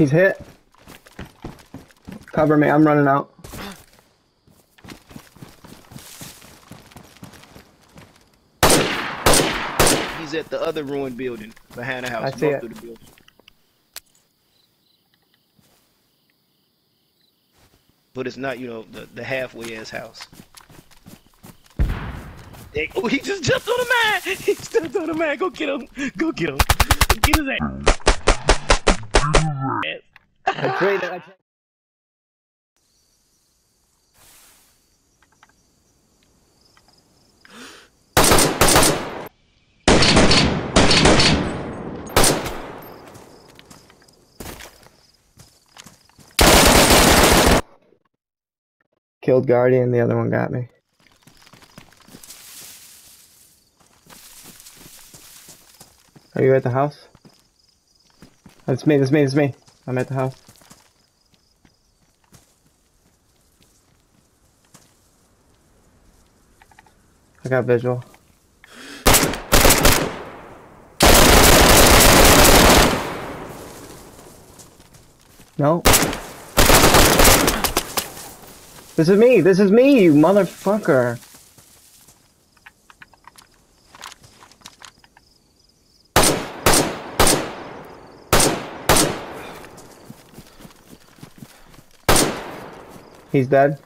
He's hit. Cover me, I'm running out. He's at the other ruined building behind the house. I see it. of the building. But it's not, you know, the, the halfway ass house. Hey, oh, he just jumped on the man! He jumped on the man! Go get him! Go get him! Get his ass! I Killed Guardian, the other one got me. Are you at the house? That's me, that's me, that's me. I'm at the house. I got visual. No. This is me, this is me, you motherfucker. He's dead.